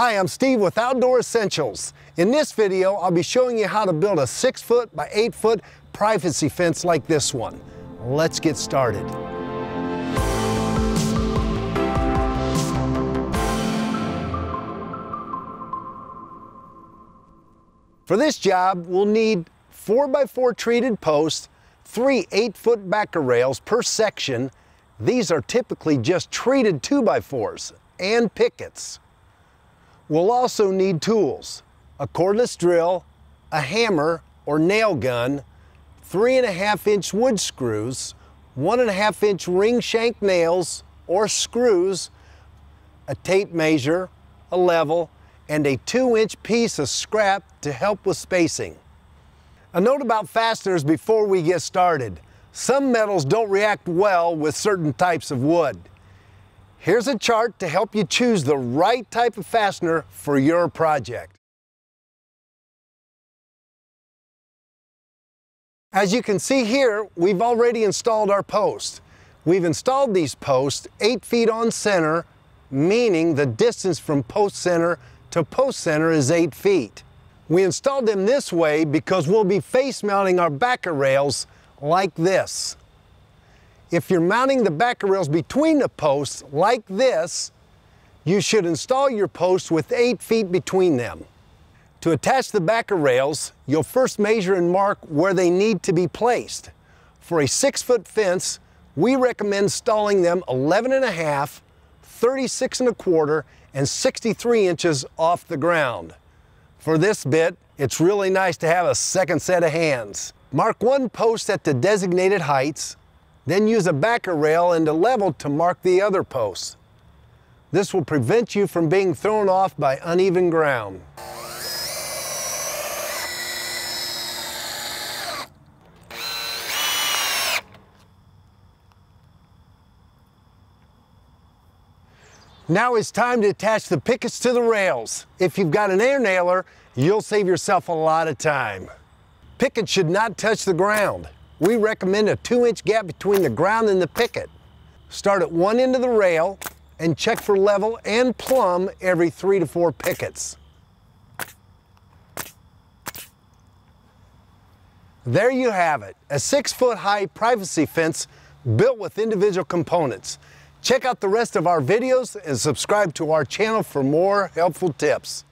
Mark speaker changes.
Speaker 1: Hi, I'm Steve with Outdoor Essentials. In this video, I'll be showing you how to build a six foot by eight foot privacy fence like this one. Let's get started. For this job, we'll need four by four treated posts, three eight foot backer rails per section. These are typically just treated two by fours and pickets. We'll also need tools, a cordless drill, a hammer or nail gun, three and a half inch wood screws, one and a half inch ring shank nails or screws, a tape measure, a level, and a two inch piece of scrap to help with spacing. A note about fasteners before we get started. Some metals don't react well with certain types of wood. Here's a chart to help you choose the right type of fastener for your project. As you can see here, we've already installed our posts. We've installed these posts 8 feet on center, meaning the distance from post center to post center is 8 feet. We installed them this way because we'll be face mounting our backer rails like this. If you're mounting the backer rails between the posts like this, you should install your posts with eight feet between them. To attach the backer rails, you'll first measure and mark where they need to be placed. For a six foot fence, we recommend installing them 11 and a half, 36 and a quarter, and 63 inches off the ground. For this bit, it's really nice to have a second set of hands. Mark one post at the designated heights, then use a backer rail and a level to mark the other posts. This will prevent you from being thrown off by uneven ground. Now it's time to attach the pickets to the rails. If you've got an air nailer, you'll save yourself a lot of time. Pickets should not touch the ground. We recommend a two inch gap between the ground and the picket. Start at one end of the rail and check for level and plumb every three to four pickets. There you have it, a six foot high privacy fence built with individual components. Check out the rest of our videos and subscribe to our channel for more helpful tips.